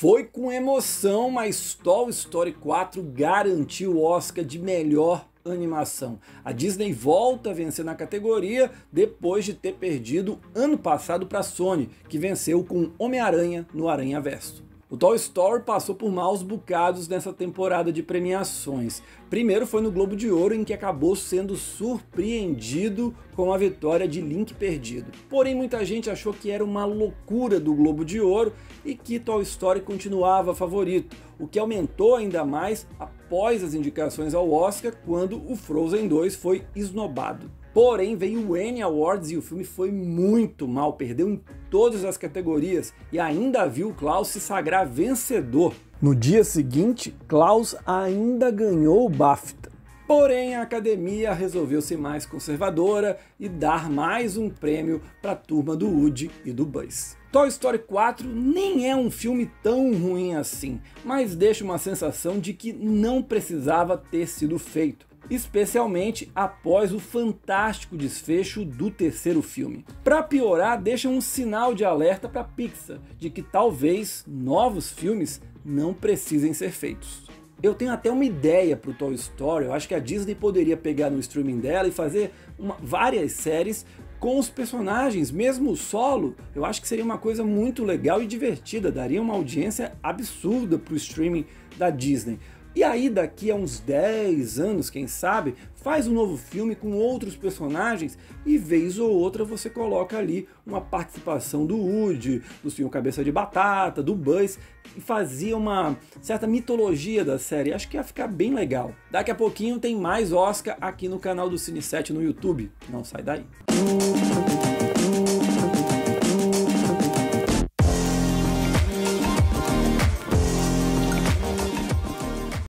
Foi com emoção, mas Toy Story 4 garantiu o Oscar de melhor animação. A Disney volta a vencer na categoria depois de ter perdido ano passado para a Sony, que venceu com Homem-Aranha no Aranha Verso. O Toy Story passou por maus bocados nessa temporada de premiações. Primeiro foi no Globo de Ouro, em que acabou sendo surpreendido com a vitória de Link Perdido. Porém, muita gente achou que era uma loucura do Globo de Ouro e que Toy Story continuava favorito, o que aumentou ainda mais após as indicações ao Oscar, quando o Frozen 2 foi esnobado. Porém, veio o Annie Awards e o filme foi muito mal, perdeu em todas as categorias e ainda viu Klaus se sagrar vencedor. No dia seguinte, Klaus ainda ganhou o BAFTA. Porém, a academia resolveu ser mais conservadora e dar mais um prêmio para a turma do Woody e do Buzz. Toy Story 4 nem é um filme tão ruim assim, mas deixa uma sensação de que não precisava ter sido feito especialmente após o fantástico desfecho do terceiro filme. Para piorar, deixa um sinal de alerta para Pixar de que talvez novos filmes não precisem ser feitos. Eu tenho até uma ideia para o Toy Story, eu acho que a Disney poderia pegar no streaming dela e fazer uma, várias séries com os personagens, mesmo solo, eu acho que seria uma coisa muito legal e divertida, daria uma audiência absurda para o streaming da Disney. E aí, daqui a uns 10 anos, quem sabe, faz um novo filme com outros personagens e vez ou outra você coloca ali uma participação do Woody, do Senhor Cabeça de Batata, do Buzz e fazia uma certa mitologia da série. Acho que ia ficar bem legal. Daqui a pouquinho tem mais Oscar aqui no canal do Cine7 no YouTube. Não sai daí.